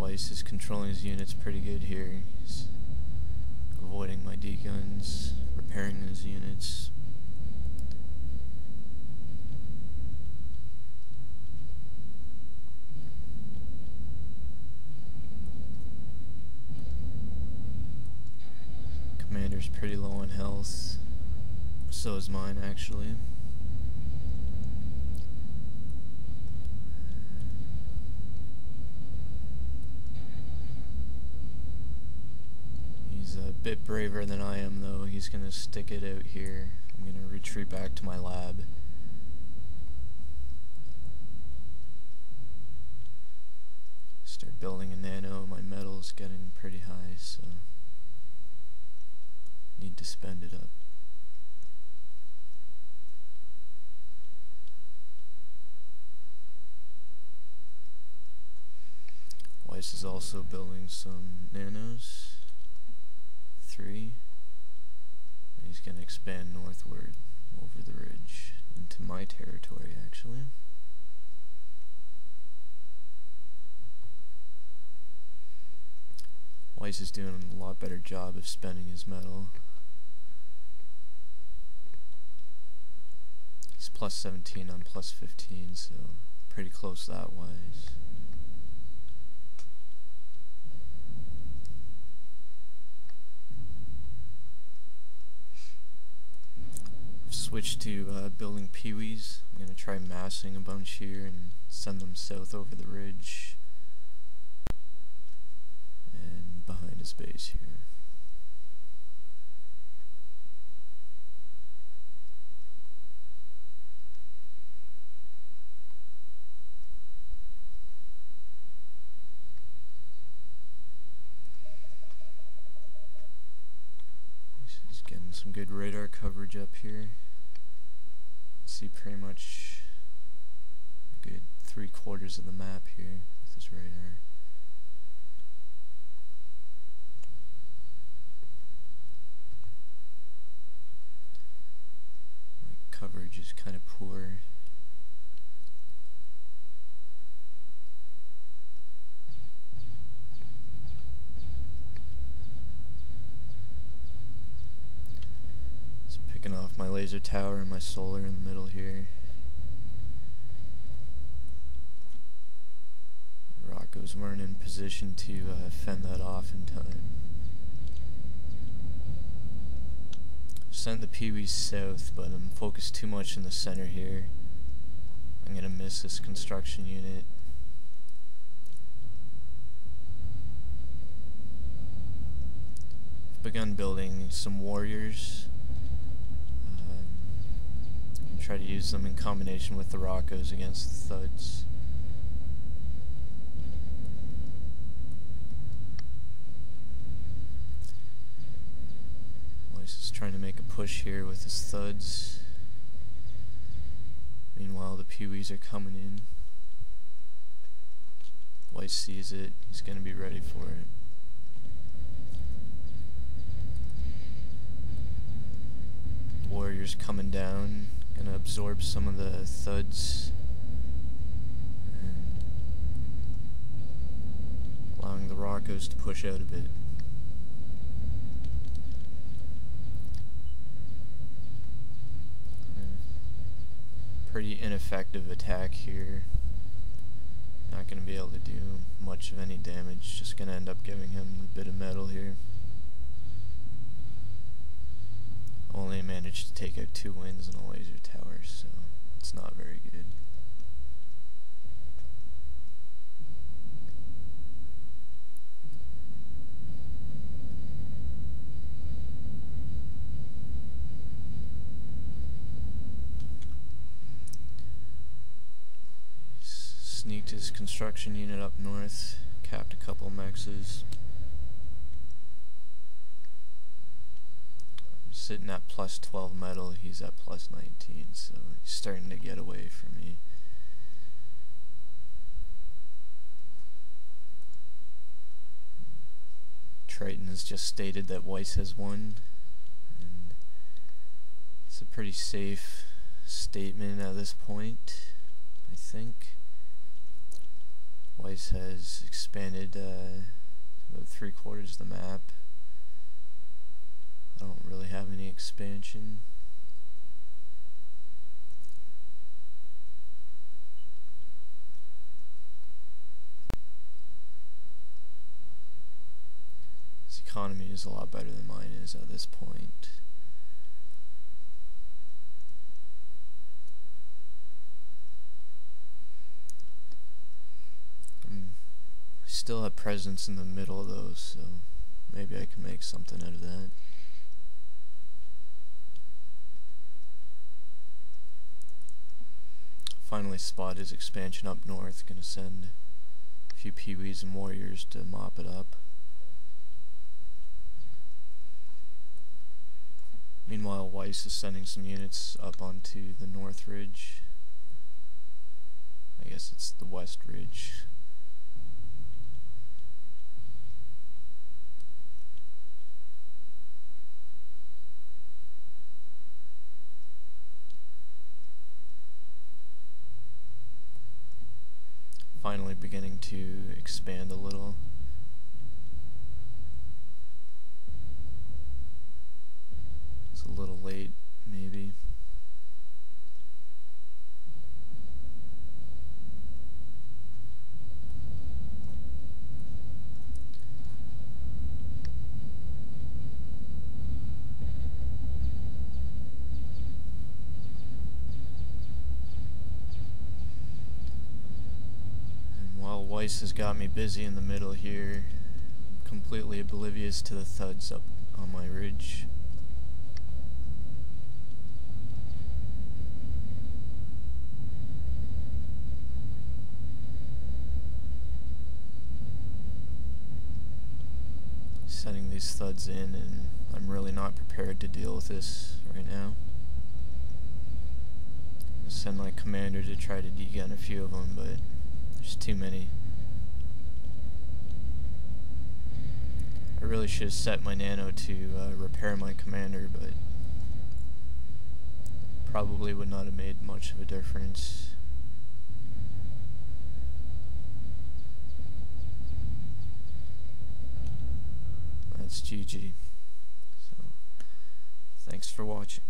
Wisse is controlling his units pretty good here. He's avoiding my D-guns, repairing his units. Commander's pretty low on health. So is mine, actually. He's a bit braver than I am, though. He's gonna stick it out here. I'm gonna retreat back to my lab. Start building a nano. My metal's getting pretty high, so need to spend it up. Wisse is also building some nanos. Three. He's going to expand northward over the ridge into my territory, actually. Wisse is doing a lot better job of spending his metal. He's plus 17, I'm plus 15, so pretty close that wise. Switched to uh, building peewees. I'm going to try massing a bunch here and send them south over the ridge and behind his base here. He's getting some good radar coverage up here see pretty much a good three quarters of the map here with this radar. My coverage is kind of poor. Off my laser tower and my solar in the middle here. Rocko's weren't in position to uh, fend that off in time. Sent the Peewees south, but I'm focused too much in the center here. I'm gonna miss this construction unit. Begun building some warriors try to use them in combination with the Rockos against the Thuds. Wisse is trying to make a push here with his Thuds. Meanwhile, the Peewees are coming in. Wisse sees it. He's going to be ready for it. Warriors coming down. Gonna absorb some of the thuds. allowing the Rockos to push out a bit. Pretty ineffective attack here. Not going to be able to do much of any damage. Just going to end up giving him a bit of metal here. Managed to take out two wins and a laser tower, so it's not very good. Sneaked his construction unit up north, capped a couple mexes. Sitting at plus 12 metal, he's at plus 19, so he's starting to get away from me. Triton has just stated that Wisse has won, and it's a pretty safe statement at this point, I think. Wisse has expanded uh, about three quarters of the map. I don't really have any expansion. His economy is a lot better than mine is at this point. Hmm. I still have presence in the middle though, so maybe I can make something out of that. Finally spot his expansion up north, gonna send a few peewees and warriors to mop it up. Meanwhile, Wisse is sending some units up onto the north ridge. I guess it's the west ridge. Finally beginning to expand a little. It's a little late, maybe. Wisse has got me busy in the middle here, completely oblivious to the thuds up on my ridge. Setting these thuds in and I'm really not prepared to deal with this right now. send my commander to try to D-gun a few of them, but there's too many. I really should have set my nano to uh, repair my commander, but probably would not have made much of a difference. That's GG. So, thanks for watching.